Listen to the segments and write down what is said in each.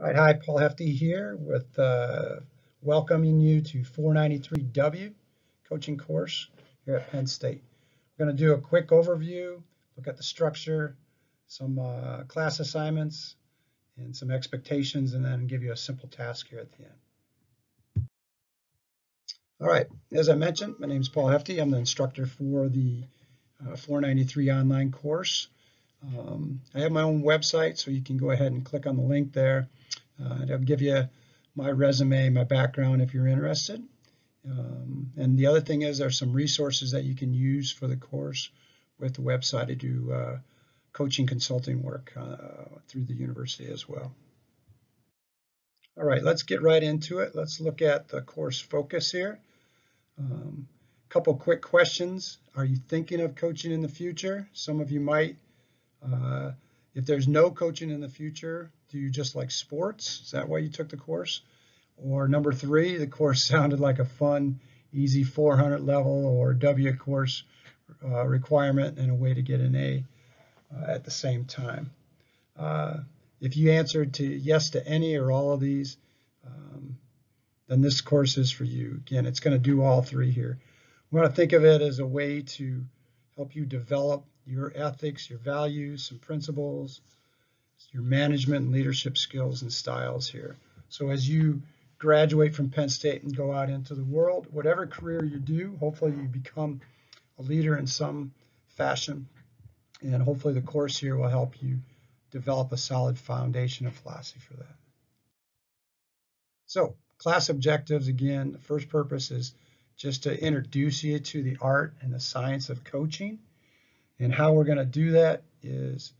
All right, hi, Paul Hefty here with uh, welcoming you to 493W coaching course here at Penn State. We're going to do a quick overview, look at the structure, some uh, class assignments, and some expectations, and then give you a simple task here at the end. All right, as I mentioned, my name is Paul Hefty. I'm the instructor for the uh, 493 online course. Um, I have my own website, so you can go ahead and click on the link there. Uh, it'll give you my resume, my background if you're interested. Um, and the other thing is there's some resources that you can use for the course with the website to do uh, coaching consulting work uh, through the university as well. All right, let's get right into it. Let's look at the course focus here. A um, couple quick questions. Are you thinking of coaching in the future? Some of you might. Uh, if there's no coaching in the future, do you just like sports? Is that why you took the course? Or number three, the course sounded like a fun, easy 400 level or W course uh, requirement and a way to get an A uh, at the same time. Uh, if you answered to yes to any or all of these, um, then this course is for you. Again, it's going to do all three here. We want to think of it as a way to help you develop your ethics, your values, some principles, your management and leadership skills and styles here. So as you graduate from Penn State and go out into the world, whatever career you do, hopefully you become a leader in some fashion. And hopefully the course here will help you develop a solid foundation of philosophy for that. So class objectives, again, the first purpose is just to introduce you to the art and the science of coaching. And how we're going to do that is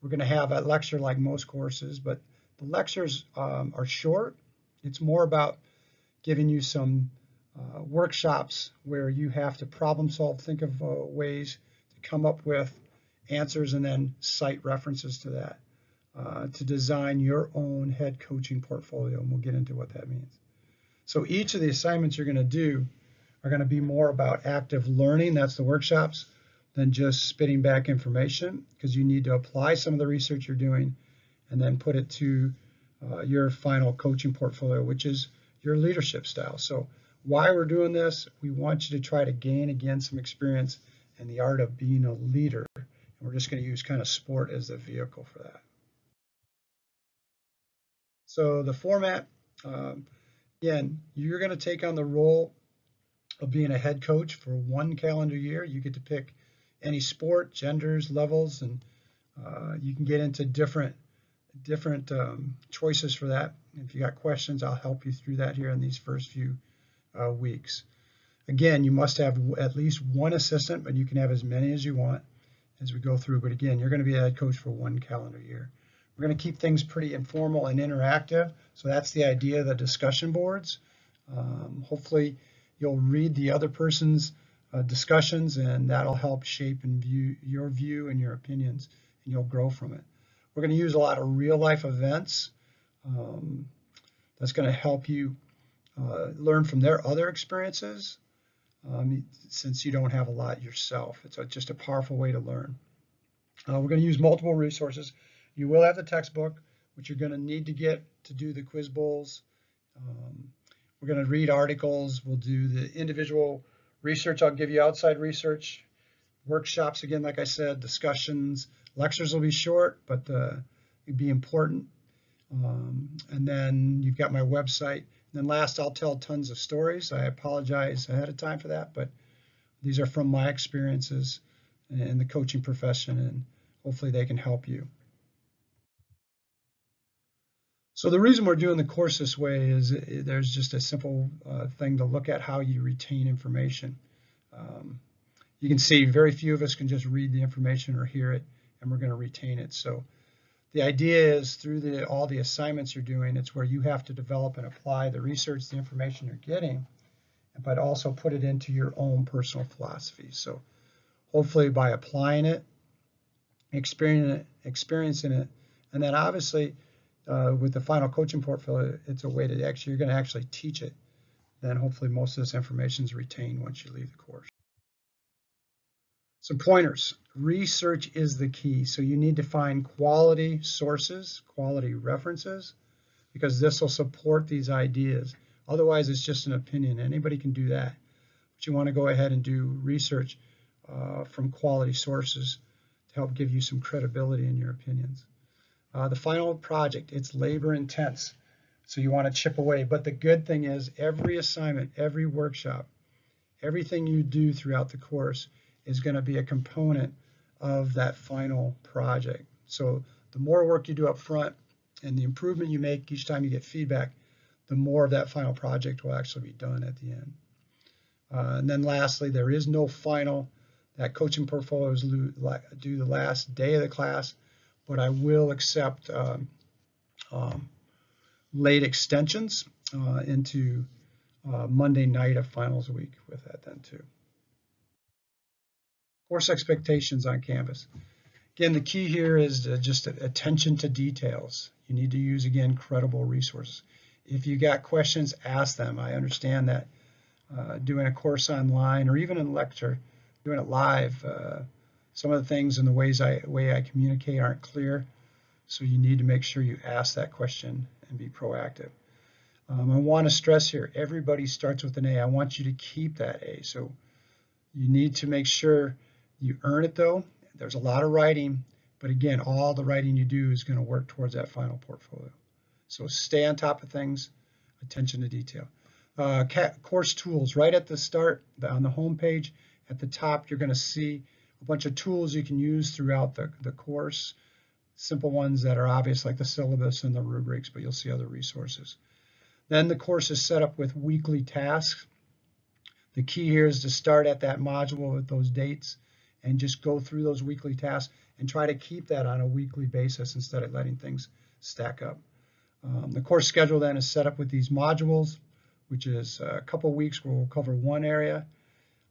we're going to have a lecture like most courses, but the lectures um, are short. It's more about giving you some uh, workshops where you have to problem solve, think of uh, ways to come up with answers and then cite references to that uh, to design your own head coaching portfolio. And we'll get into what that means. So each of the assignments you're going to do are going to be more about active learning. That's the workshops than just spitting back information because you need to apply some of the research you're doing and then put it to uh, your final coaching portfolio, which is your leadership style. So why we're doing this, we want you to try to gain again some experience in the art of being a leader. And we're just going to use kind of sport as the vehicle for that. So the format, um, again, you're going to take on the role of being a head coach for one calendar year. You get to pick any sport, genders, levels, and uh, you can get into different different um, choices for that. If you got questions, I'll help you through that here in these first few uh, weeks. Again, you must have at least one assistant, but you can have as many as you want as we go through. But again, you're going to be a head coach for one calendar year. We're going to keep things pretty informal and interactive. So that's the idea of the discussion boards. Um, hopefully, you'll read the other person's uh, discussions, and that'll help shape and view your view and your opinions, and you'll grow from it. We're going to use a lot of real life events. Um, that's going to help you uh, learn from their other experiences um, since you don't have a lot yourself. It's a, just a powerful way to learn. Uh, we're going to use multiple resources. You will have the textbook, which you're going to need to get to do the quiz bowls. Um, we're going to read articles. We'll do the individual Research, I'll give you outside research. Workshops, again, like I said, discussions. Lectures will be short, but uh, it'd be important. Um, and then you've got my website. And then last, I'll tell tons of stories. I apologize ahead of time for that, but these are from my experiences in the coaching profession, and hopefully they can help you. So the reason we're doing the course this way is uh, there's just a simple uh, thing to look at how you retain information. Um, you can see very few of us can just read the information or hear it, and we're going to retain it. So the idea is through the, all the assignments you're doing, it's where you have to develop and apply the research, the information you're getting, but also put it into your own personal philosophy. So hopefully by applying it, experiencing it, experiencing it and then obviously uh, with the final coaching portfolio, it's a way to actually, you're going to actually teach it. Then hopefully most of this information is retained once you leave the course. Some pointers. Research is the key. So you need to find quality sources, quality references. because this will support these ideas. Otherwise, it's just an opinion. Anybody can do that. But you want to go ahead and do research uh, from quality sources to help give you some credibility in your opinions. Uh, the final project, it's labor intense, so you want to chip away. But the good thing is every assignment, every workshop, everything you do throughout the course is going to be a component of that final project. So the more work you do up front and the improvement you make each time you get feedback, the more of that final project will actually be done at the end. Uh, and then lastly, there is no final. That coaching portfolio is due the last day of the class, but I will accept um, um, late extensions uh, into uh, Monday night of finals week with that then too. Course expectations on Canvas. Again, the key here is just attention to details. You need to use, again, credible resources. If you got questions, ask them. I understand that uh, doing a course online or even in lecture, doing it live, uh, some of the things and the ways I way I communicate aren't clear. So you need to make sure you ask that question and be proactive. Um, I want to stress here, everybody starts with an A. I want you to keep that A. So you need to make sure you earn it though. There's a lot of writing, but again, all the writing you do is going to work towards that final portfolio. So stay on top of things, attention to detail. Uh, course tools, right at the start, on the home page, at the top, you're going to see a bunch of tools you can use throughout the, the course. Simple ones that are obvious like the syllabus and the rubrics, but you'll see other resources. Then the course is set up with weekly tasks. The key here is to start at that module with those dates and just go through those weekly tasks and try to keep that on a weekly basis instead of letting things stack up. Um, the course schedule then is set up with these modules, which is a couple weeks where we'll cover one area.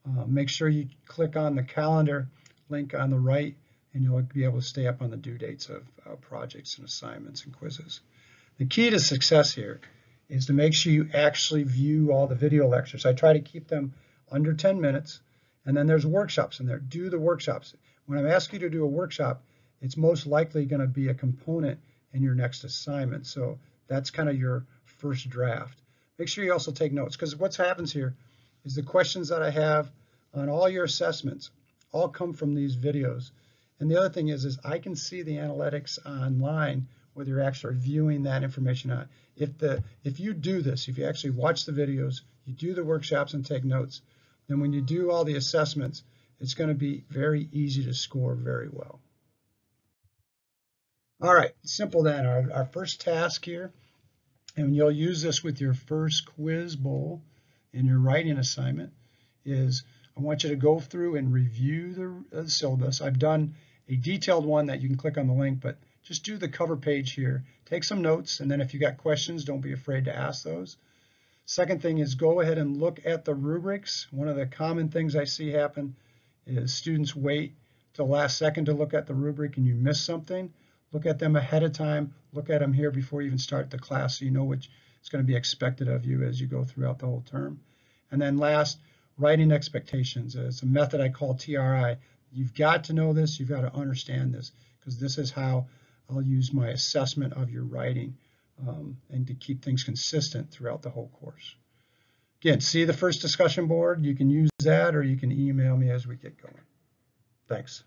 Uh, make sure you click on the calendar link on the right and you'll be able to stay up on the due dates of uh, projects and assignments and quizzes. The key to success here is to make sure you actually view all the video lectures. I try to keep them under 10 minutes and then there's workshops in there. Do the workshops. When I'm asking you to do a workshop, it's most likely going to be a component in your next assignment. So that's kind of your first draft. Make sure you also take notes because what happens here is the questions that I have on all your assessments all come from these videos. And the other thing is, is I can see the analytics online whether you're actually viewing that information or not. If the if you do this, if you actually watch the videos, you do the workshops and take notes, then when you do all the assessments, it's going to be very easy to score very well. All right, simple then. Our, our first task here, and you'll use this with your first quiz bowl in your writing assignment, is I want you to go through and review the, uh, the syllabus. I've done a detailed one that you can click on the link, but just do the cover page here. Take some notes, and then if you got questions, don't be afraid to ask those. Second thing is go ahead and look at the rubrics. One of the common things I see happen is students wait till the last second to look at the rubric and you miss something. Look at them ahead of time. Look at them here before you even start the class so you know what is going to be expected of you as you go throughout the whole term. And then last, writing expectations. It's a method I call TRI. You've got to know this. You've got to understand this because this is how I'll use my assessment of your writing um, and to keep things consistent throughout the whole course. Again, see the first discussion board. You can use that or you can email me as we get going. Thanks.